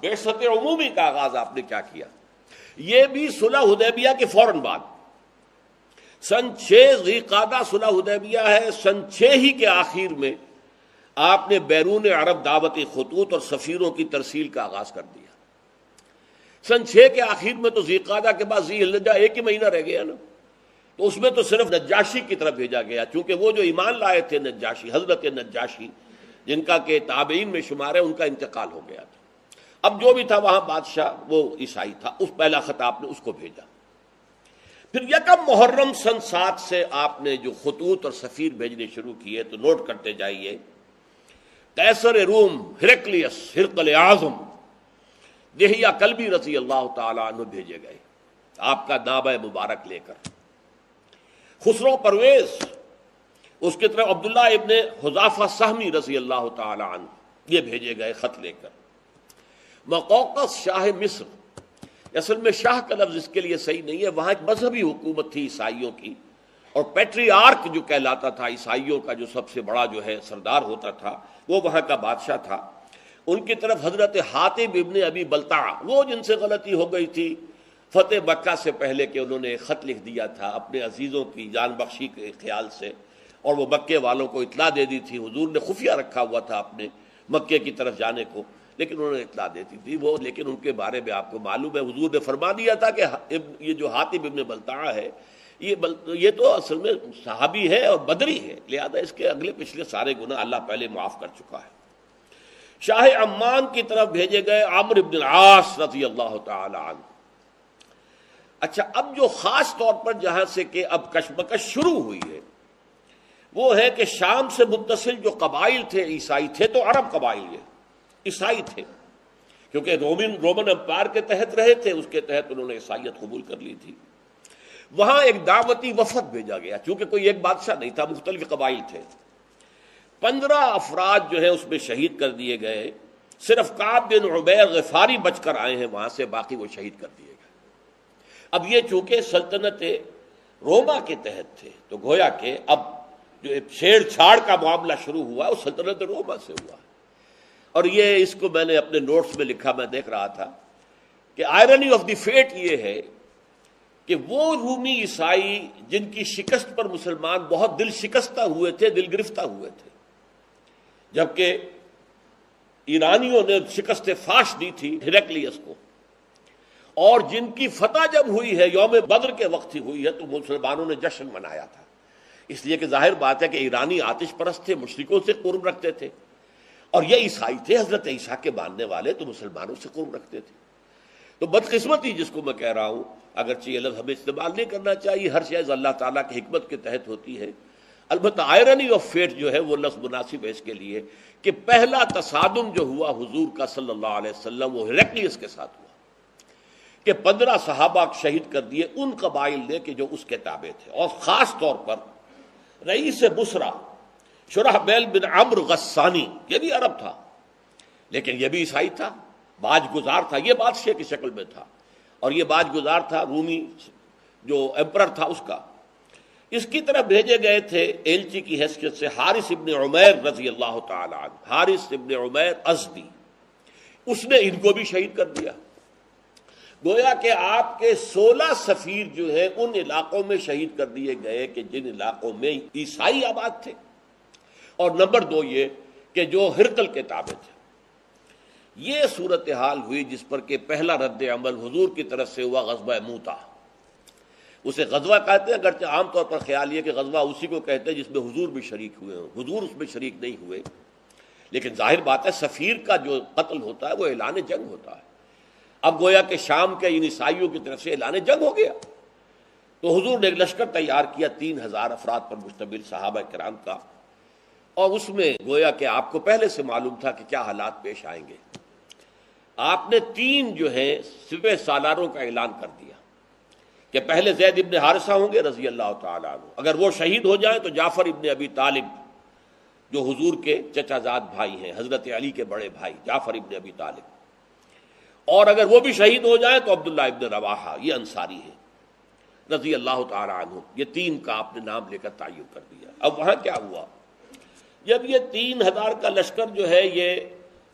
بے عمومی کا آغاز آپ نے کیا کیا؟ یہ بھی صلح حدیبیہ کے فوراً بعد۔ سن چھ زیقادہ صلح حدیبیہ ہے، سن چھ ہی کے آخر میں آپ نے بیرون عرب دعوت خطوط اور سفیروں کی ترسیل کا آغاز کر دیا۔ سن چھ کے آخر میں تو زیقادہ کے بعد زی الجا ایک ہی مہینہ رہ گیا نا۔ تو اس میں تو صرف نجاشی کی طرف بھیجا گیا، چونکہ وہ جو ایمان لائے تھے نجاشی، حضرت نجاشی، جن کا کہ تابعین میں شمار ہے، ان کا انتقال ہو گیا تھا۔ اب جو بھی تھا وہاں بادشاہ، وہ عیسائی تھا، اس پہلا خطاب نے اس کو بھیجا۔ پھر یکم محرم سن سات سے آپ نے جو خطوط اور سفیر بھیجنے شروع کیے، تو نوٹ کرتے جائیے۔ کیسر روم، ہرکلیس ہرکل اعظم، دہیا کلبی رضی اللہ تعالیٰ عنہ بھیجے گئے۔ آپ کا ناب مبارک لے کر۔ خسرو پرویز، اس کی طرف عبداللہ ابن حضافہ سہمی رضی اللہ تعالیٰ عنہ یہ بھیجے گئے خط لے کر۔ مقوقس شاہ مصر۔ اصل میں شاہ کا لفظ اس کے لیے صحیح نہیں ہے، وہاں ایک مذہبی حکومت تھی عیسائیوں کی، اور پیٹری آرک جو کہلاتا تھا، عیسائیوں کا جو سب سے بڑا جو ہے سردار ہوتا تھا، وہ وہاں کا بادشاہ تھا۔ ان کی طرف حضرت حاطب ابن ابی بلتا وہ جن سے غلطی ہو گئی تھی، فتح مکہ سے پہلے کہ انہوں نے خط لکھ دیا تھا اپنے عزیزوں کی جان بخشی کے خیال سے، اور وہ مکے والوں کو اطلاع دے دی تھی۔ حضور نے خفیہ رکھا ہوا تھا اپنے مکے کی طرف جانے کو۔ لیکن انہوں نے اطلاع دیتی تھی وہ، لیکن ان کے بارے میں آپ کو معلوم ہے، حضور نے فرما دیا تھا کہ یہ جو حاطب ابن بلتا ہے، یہ بل یہ تو اصل میں صحابی ہے اور بدری ہے لہذا اس کے اگلے پچھلے سارے گناہ اللہ پہلے معاف کر چکا ہے۔ شاہ عمان کی طرف بھیجے گئے عامر ابن العاص رضی اللہ تعالی عنہ۔ اچھا اب جو خاص طور پر جہاں سے کہ اب کشمکش شروع ہوئی ہے، وہ ہے کہ شام سے متصل جو قبائل تھے، عیسائی تھے، تو عرب قبائل یہ عیسائی تھے۔ کیونکہ رومن رومن امپائر کے تحت رہے تھے، اس کے تحت انہوں نے عیسائیت قبول کر لی تھی۔ وہاں ایک دعوتی وفد بھیجا گیا کیونکہ کوئی ایک بادشاہ نہیں تھا، مختلف قبائل تھے۔ پندرہ افراد جو ہے اس میں شہید کر دیے گئے۔ صرف کاب بن عبیر غفاری بچ کر آئے ہیں وہاں سے، باقی وہ شہید کر دیے گئے۔ اب یہ چونکہ سلطنت روما کے تحت تھے، تو گویا کہ اب جو چھیڑ چھاڑ کا معاملہ شروع ہوا، وہ سلطنت روما سے ہوا۔ اور یہ اس کو میں نے اپنے نوٹس میں لکھا، میں دیکھ رہا تھا کہ آئرنی آف دی فیٹ یہ ہے کہ وہ رومی عیسائی جن کی شکست پر مسلمان بہت دل شکستہ ہوئے تھے، دل گرفتہ ہوئے تھے، جبکہ ایرانیوں نے شکست فاش دی تھی ہریکلیس کو۔ اور جن کی فتح جب ہوئی ہے، یوم بدر کے وقت ہی ہوئی ہے، تو مسلمانوں نے جشن منایا تھا۔ اس لیے کہ ظاہر بات ہے کہ ایرانی آتش پرست تھے مشرقوں سے قرب رکھتے تھے۔ اور یہ عیسائی تھے، حضرت عیسیٰ کے ماننے والے، تو مسلمانوں سے قرب رکھتے تھے۔ تو بدقسمتی جس کو میں کہہ رہا ہوں، اگرچہ یہ لفظ ہمیں استعمال نہیں کرنا چاہیے، ہر شاید اللہ تعالیٰ کی حکمت کے تحت ہوتی ہے۔ البتہ آئرنی آف فیٹ جو ہے، وہ لفظ مناسب ہے اس کے لیے کہ پہلا تصادم جو ہوا حضور کا صلی اللہ علیہ وسلم، وہ ہریکلیس کے ساتھ ہوا۔ کہ پندرہ صحابہ شہید کر دیے ان قبائل نے کہ جو اس کے تابع تھے۔ اور خاص طور پر رئیس بسرا شرح بیل بن عمر غسانی، یہ بھی عرب تھا۔ لیکن یہ بھی عیسائی تھا۔ باج گزار تھا، یہ بادشاہ کی شکل میں تھا۔ اور یہ باج گزار تھا، رومی جو امپرر تھا اس کا۔ اس کی طرف بھیجے گئے تھے ایلچی کی حیثیت سے حارث ابن عمیر رضی اللہ تعالی عنہ۔ حارث ابن عمیر ازدی۔ اس نے ان کو بھی شہید کر دیا۔ گویا کہ آپ کے سولہ سفیر جو ہے ان علاقوں میں شہید کر دیے گئے کہ جن علاقوں میں عیسائی آباد تھے۔ اور نمبر دو یہ کہ جو ہرکل کے تابع تھے۔ یہ صورتحال ہوئی جس پر کہ پہلا رد عمل حضور کی طرف سے ہوا غزبہ موتا۔ اسے غزوہ کہتے ہیں، اگرچہ عام طور پر خیال یہ کہ غزوہ اسی کو کہتے ہیں جس میں حضور بھی شریک ہوئے ہوں۔ حضور اس میں شریک نہیں ہوئے۔ لیکن ظاہر بات ہے، سفیر کا جو قتل ہوتا ہے، وہ اعلان جنگ ہوتا ہے۔ اب گویا کہ شام کے ان عیسائیوں کی طرف سے اعلان جنگ ہو گیا۔ تو حضور نے ایک لشکر تیار کیا، تین ہزار افراد پر مشتمل صحابہ کرام کا۔ اور اس میں گویا کہ آپ کو پہلے سے معلوم تھا کہ کیا حالات پیش آئیں گے۔ آپ نے تین جو ہے سپہ سالاروں کا اعلان کر دیا کہ پہلے زید ابن حارثہ ہوں گے رضی اللہ تعالیٰ عنہ۔ اگر وہ شہید ہو جائیں تو جعفر ابن ابی طالب جو حضور کے چچا زاد بھائی ہیں، حضرت علی کے بڑے بھائی، جعفر ابن ابی طالب۔ اور اگر وہ بھی شہید ہو جائیں تو عبداللہ ابن رواحہ، یہ انصاری ہے رضی اللہ تعالیٰ عنہ، یہ تین کا آپ نے نام لے کر تعین کر دیا۔ اب وہاں کیا ہوا؟ جب یہ تین ہزار کا لشکر جو ہے یہ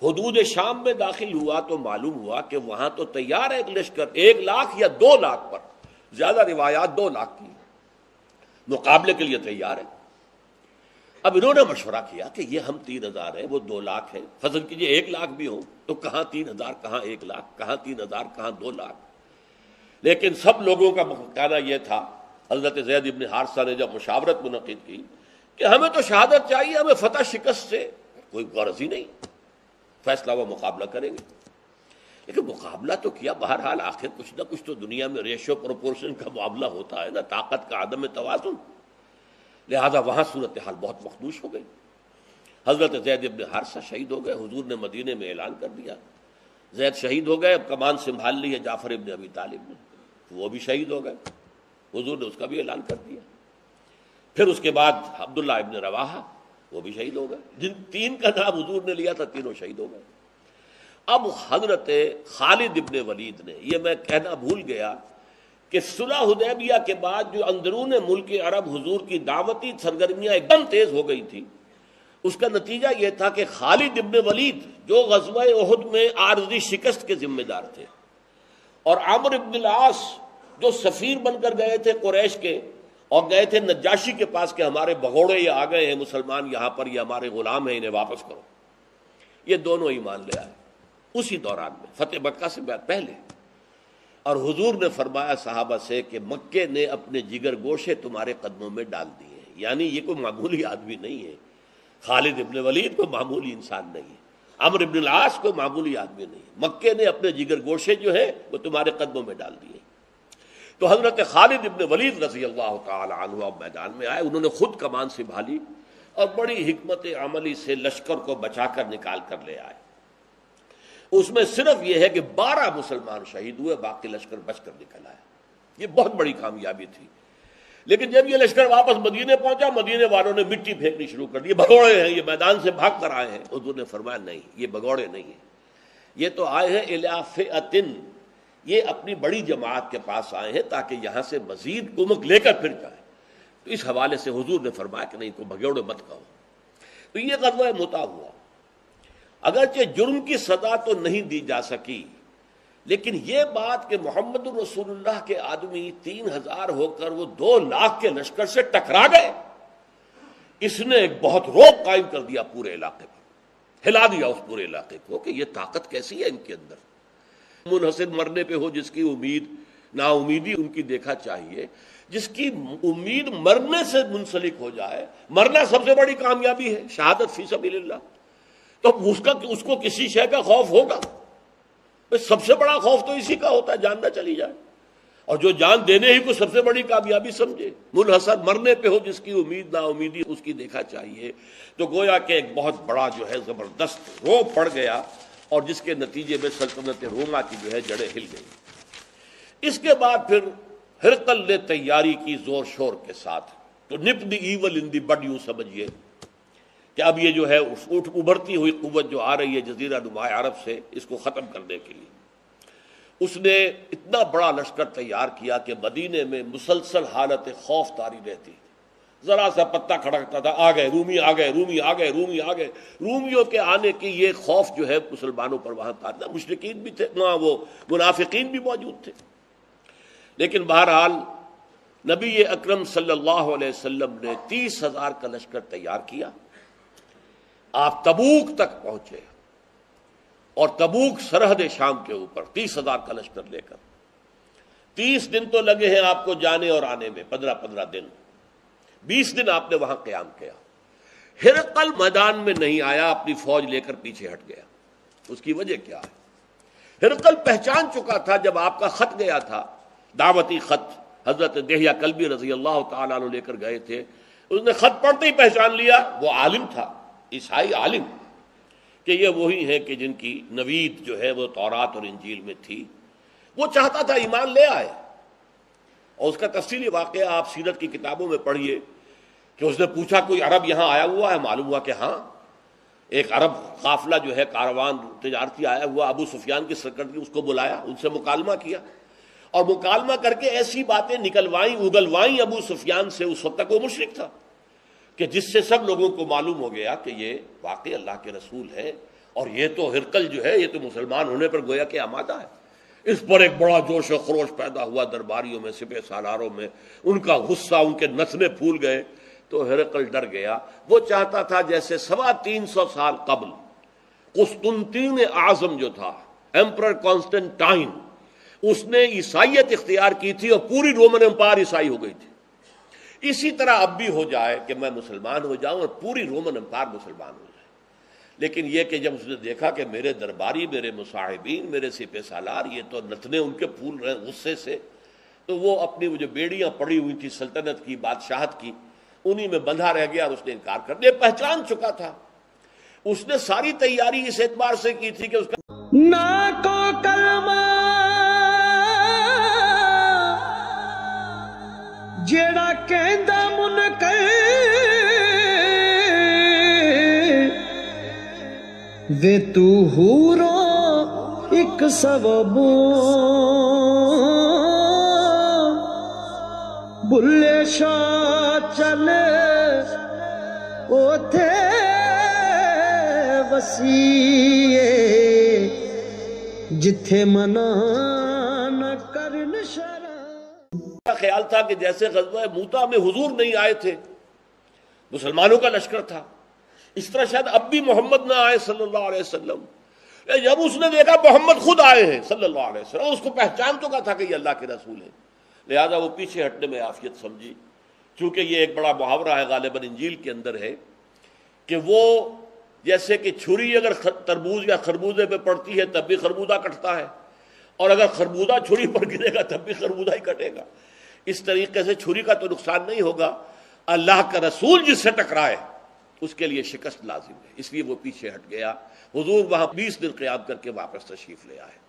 حدود شام میں داخل ہوا تو معلوم ہوا کہ وہاں تو تیار ہے ایک لشکر، ایک لاکھ یا دو لاکھ پر۔ زیادہ روایات دو لاکھ کی۔ مقابلے کے لیے تیار ہے۔ اب انہوں نے مشورہ کیا کہ یہ ہم تین ہزار ہیں، وہ دو لاکھ ہیں۔ فضل کیجیے، ایک لاکھ بھی ہو تو کہاں تین ہزار، کہاں ایک لاکھ، کہاں تین ہزار، کہاں دو لاکھ؟ لیکن سب لوگوں کا کہنا یہ تھا۔ حضرت زید ابن حادثہ نے جب مشاورت منعقد کی کہ ہمیں تو شہادت چاہیے، ہمیں فتح شکست سے کوئی غرض ہی نہیں۔ فیصلہ وہ مقابلہ کریں گے۔ لیکن مقابلہ تو کیا، بہرحال آخر کچھ نہ کچھ تو دنیا میں ریشو پروپورشن کا معاملہ ہوتا ہے نا، طاقت کا عدم توازن۔ لہذا وہاں صورتحال بہت مخدوش ہو گئی۔ حضرت زید ابن حارثہ شہید ہو گئے، حضور نے مدینے میں اعلان کر دیا۔ زید شہید ہو گئے، اب کمان سنبھال لی ہے جعفر ابن ابی طالب نے، وہ بھی شہید ہو گئے۔ حضور نے اس کا بھی اعلان کر دیا۔ پھر اس کے بعد عبداللہ ابن رواحہ، وہ بھی شہید ہو گئے۔ جن تین کا نام حضور نے لیا تھا، تینوں شہید ہو گئے۔ اب حضرت خالد ابن ولید نے، یہ میں کہنا بھول گیا کہ صلح حدیبیہ کے بعد جو اندرون ملک عرب حضور کی دعوتی سرگرمیاں ایک دم تیز ہو گئی تھی اس کا نتیجہ یہ تھا کہ خالد ابن ولید جو غزوہ عہد میں عارضی شکست کے ذمہ دار تھے۔ اور عامر ابن العاص جو سفیر بن کر گئے تھے قریش کے اور گئے تھے نجاشی کے پاس کہ ہمارے بگوڑے یہ آ گئے ہیں، مسلمان یہاں پر یہ ہمارے غلام ہیں، انہیں واپس کرو۔ یہ دونوں ایمان لے آئے۔ اسی دوران میں فتح مکہ سے پہلے۔ اور حضور نے فرمایا صحابہ سے کہ مکے نے اپنے جگر گوشے تمہارے قدموں میں ڈال دیے یعنی یہ کوئی معمولی آدمی نہیں ہے۔ خالد ابن ولید کو معمولی انسان نہیں ہے۔ امر ابن العاص کو معمولی آدمی نہیں ہے۔ مکے نے اپنے جگر گوشے جو ہے وہ تمہارے قدموں میں ڈال دیے۔ تو حضرت خالد ابن ولید رضی اللہ تعالی عنہ میدان میں آئے، انہوں نے خود کمان سنبھالی اور بڑی حکمت عملی سے لشکر کو بچا کر نکال کر لے آئے۔ اس میں صرف یہ ہے کہ بارہ مسلمان شہید ہوئے، باقی لشکر بچ کر نکل آئے۔ یہ بہت بڑی کامیابی تھی۔ لیکن جب یہ لشکر واپس مدینے پہنچا، مدینے والوں نے مٹی پھینکنی شروع کر دی۔ بگوڑے ہیں، یہ میدان سے بھاگ کر آئے ہیں۔ حضور نے فرمایا، نہیں، یہ بگوڑے نہیں ہیں۔ یہ تو آئے ہیں الاف یہ اپنی بڑی جماعت کے پاس آئے ہیں تاکہ یہاں سے مزید کمک لے کر پھر جائیں۔ تو اس حوالے سے حضور نے فرمایا کہ نہیں کو بگوڑے مت کہو تو یہ غزوہ متا ہوا۔ اگرچہ جرم کی سزا تو نہیں دی جا سکی، لیکن یہ بات کہ محمد الرسول اللہ کے آدمی تین ہزار ہو کر وہ دو لاکھ کے لشکر سے ٹکرا گئے، اس نے ایک بہت روپ قائم کر دیا پورے علاقے پر۔ ہلا دیا اس پورے علاقے کو کہ یہ طاقت کیسی ہے ان کے اندر۔ منحصر مرنے پہ ہو، جس کی امید نا امیدی ان کی دیکھا چاہیے۔ جس کی امید مرنے سے منسلک ہو جائے، مرنا سب سے بڑی کامیابی ہے، شہادت فی سبیل اللہ تو اس کا، اس کو کسی شے کا خوف ہوگا؟ سب سے بڑا خوف تو اسی کا ہوتا ہے، جان نہ چلی جائے۔ اور جو جان دینے ہی کو سب سے بڑی کامیابی سمجھے، منحصر مرنے پہ ہو، جس کی امید نہ امیدی اس کی دیکھا چاہیے۔ تو گویا کہ ایک بہت بڑا جو ہے، زبردست رو پڑ گیا۔ اور جس کے نتیجے میں سلطنت روما کی جو ہے جڑیں ہل گئی اس کے بعد پھر ہرقل نے تیاری کی زور شور کے ساتھ۔ تو نپ دی ایول ان دی بڈ یوں سمجھیے کہ اب یہ جو ہے ابھرتی ہوئی قوت جو آ رہی ہے جزیرہ نما عرب سے اس کو ختم کرنے کے لیے۔ اس نے اتنا بڑا لشکر تیار کیا کہ مدینے میں مسلسل حالت خوف تاری رہتی۔ ذرا سا پتا کھڑکتا تھا، آ گئے رومی، آ گئے رومی، آ گئے رومی، آ گئے۔ رومیوں کے آنے کی یہ خوف جو ہے، مسلمانوں پر وہاں تھا۔ مشرقین بھی تھے وہاں وہ منافقین بھی موجود تھے۔ لیکن بہرحال نبی اکرم صلی اللہ علیہ وسلم نے تیس ہزار کا لشکر تیار کیا۔ آپ تبوک تک پہنچے۔ اور تبوک سرحد شام کے اوپر تیس ہزار کا لشکر لے کر۔ تیس دن تو لگے ہیں آپ کو جانے اور آنے میں، پندرہ پندرہ دن۔ بیس دن آپ نے وہاں قیام کیا۔ ہرقل میدان میں نہیں آیا، اپنی فوج لے کر پیچھے ہٹ گیا۔ اس کی وجہ کیا ہے؟ ہرقل پہچان چکا تھا جب آپ کا خط گیا تھا۔ دعوتی خط، حضرت دہیا کلبی رضی اللہ تعالیٰ لے کر گئے تھے۔ اس نے خط پڑھتے ہی پہچان لیا۔ وہ عالم تھا، عیسائی عالم، کہ یہ وہی ہیں کہ جن کی نوید جو ہے وہ تورات اور انجیل میں تھی۔ وہ چاہتا تھا ایمان لے آئے۔ اور اس کا تفصیلی واقعہ آپ سیرت کی کتابوں میں پڑھیے۔ کہ اس نے پوچھا کوئی عرب یہاں آیا ہوا ہے؟ معلوم ہوا کہ ہاں۔ ایک عرب قافلہ جو ہے، کاروان تجارتی آیا ہوا، ابو سفیان کی سرکردگی اس کو بلایا، ان سے مکالمہ کیا۔ اور مکالمہ کر کے ایسی باتیں نکلوائیں، اگلوائیں ابو سفیان سے، اس وقت تک وہ مشرق تھا۔ کہ جس سے سب لوگوں کو معلوم ہو گیا کہ یہ واقعی اللہ کے رسول ہے اور یہ تو ہرکل جو ہے، یہ تو مسلمان ہونے پر گویا کہ آمادہ ہے۔ اس پر ایک بڑا جوش و خروش پیدا ہوا، درباریوں میں، سپہ سالاروں میں۔ ان کا غصہ ان کے نسلیں پھول گئے۔ تو ہرکل ڈر گیا۔ وہ چاہتا تھا جیسے سوا تین سو سال قبل۔ قسطنطین اعظم جو تھا ایمپرر کانسٹنٹائن اس نے عیسائیت اختیار کی تھی اور پوری رومن امپائر عیسائی ہو گئی تھی۔ اسی طرح اب بھی ہو جائے کہ میں مسلمان ہو جاؤں اور پوری رومن امپائر مسلمان ہو جائے۔ لیکن یہ کہ جب اس نے دیکھا کہ میرے درباری، میرے مصاحبین، میرے سپہ سالار، یہ تو نتنے ان کے پھول رہے غصے سے، تو وہ اپنی وہ جو بیڑیاں پڑی ہوئی تھی سلطنت کی، بادشاہت کی انہی میں بندھا رہ گیا اور اس نے انکار کر دیا۔ پہچان چکا تھا۔ اس نے ساری تیاری اس اعتبار سے کی تھی کہ اس کا نہ کو کلمہ جیڑا کہندا منکر وے تو ہورو ایک سبب بلے شاہ چلے اوتھے وسیع جتھے منا نہ کرن شرع خیال تھا کہ جیسے غزوہ موتا میں حضور نہیں آئے تھے مسلمانوں کا لشکر تھا۔ اس طرح شاید اب بھی محمد نہ آئے صلی اللہ علیہ وسلم۔ جب اس نے دیکھا محمد خود آئے ہیں صلی اللہ علیہ وسلم، اس کو پہچان چکا تھا کہ یہ اللہ کے رسول ہے لہذا وہ پیچھے ہٹنے میں آفیت سمجھی۔ چونکہ یہ ایک بڑا محاورہ ہے غالباً انجیل کے اندر ہے، کہ وہ جیسے کہ چھری اگر تربوز یا خربوزے پہ پڑتی ہے تب بھی خربوزہ کٹتا ہے۔ اور اگر خربوزہ چھری پر گرے گا تب بھی خربوزہ ہی کٹے گا۔ اس طریقے سے چھری کا تو نقصان نہیں ہوگا۔ اللہ کا رسول جس سے ٹکرائے، اس کے لیے شکست لازم ہے۔ اس لیے وہ پیچھے ہٹ گیا۔ حضور وہاں بیس دن قیام کر کے واپس تشریف لے آئے۔